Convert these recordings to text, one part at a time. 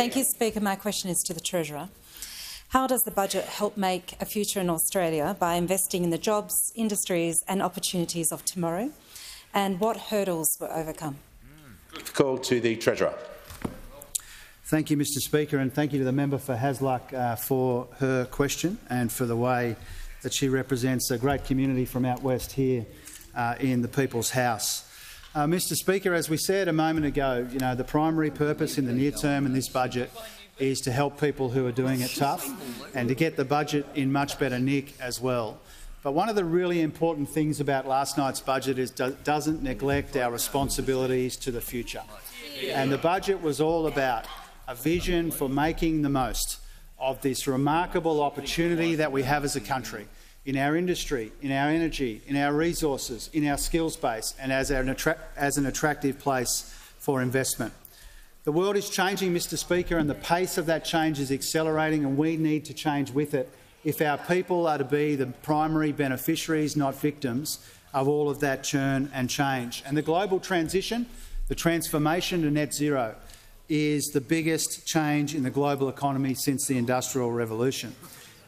Thank you, Speaker. My question is to the Treasurer. How does the budget help make a future in Australia by investing in the jobs, industries and opportunities of tomorrow? And what hurdles were overcome? Call to the Treasurer. Thank you, Mr Speaker, and thank you to the member for Hasluck uh, for her question and for the way that she represents a great community from out west here uh, in the People's House. Uh, Mr Speaker, as we said a moment ago, you know, the primary purpose in the near term in this budget is to help people who are doing it tough and to get the budget in much better nick as well. But one of the really important things about last night's budget is do doesn't neglect our responsibilities to the future. And the budget was all about a vision for making the most of this remarkable opportunity that we have as a country in our industry, in our energy, in our resources, in our skills base and as, an, as an attractive place for investment. The world is changing, Mr Speaker, and the pace of that change is accelerating and we need to change with it if our people are to be the primary beneficiaries, not victims, of all of that churn and change. And the global transition, the transformation to net zero, is the biggest change in the global economy since the Industrial Revolution.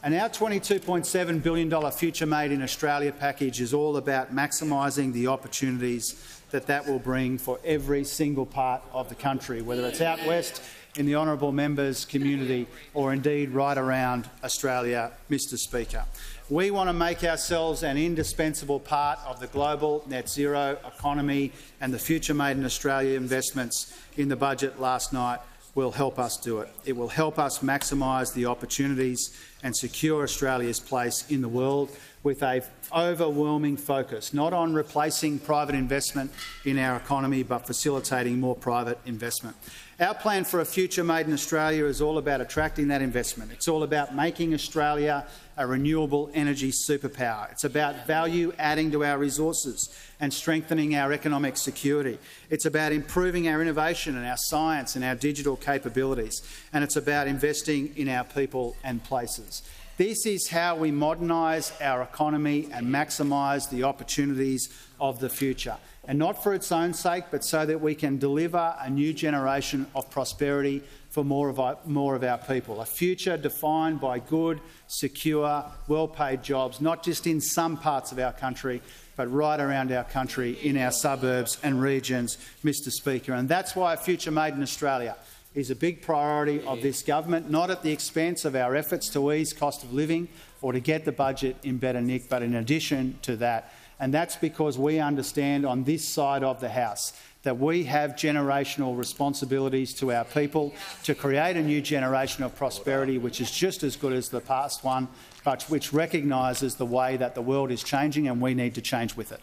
And our $22.7 billion Future Made in Australia package is all about maximising the opportunities that that will bring for every single part of the country, whether it's out west in the honourable member's community or indeed right around Australia, Mr Speaker. We want to make ourselves an indispensable part of the global net zero economy and the Future Made in Australia investments in the budget last night will help us do it. It will help us maximise the opportunities and secure Australia's place in the world with a overwhelming focus, not on replacing private investment in our economy, but facilitating more private investment. Our plan for a future made in Australia is all about attracting that investment. It's all about making Australia a renewable energy superpower. It's about value adding to our resources and strengthening our economic security. It's about improving our innovation and our science and our digital capabilities. And it's about investing in our people and places. This is how we modernise our economy and maximise the opportunities of the future, and not for its own sake, but so that we can deliver a new generation of prosperity for more of our, more of our people, a future defined by good, secure, well-paid jobs, not just in some parts of our country, but right around our country, in our suburbs and regions, Mr Speaker. And that's why a future made in Australia is a big priority of this government, not at the expense of our efforts to ease cost of living or to get the budget in better nick, but in addition to that. And that's because we understand on this side of the House that we have generational responsibilities to our people to create a new generation of prosperity which is just as good as the past one, but which recognises the way that the world is changing and we need to change with it.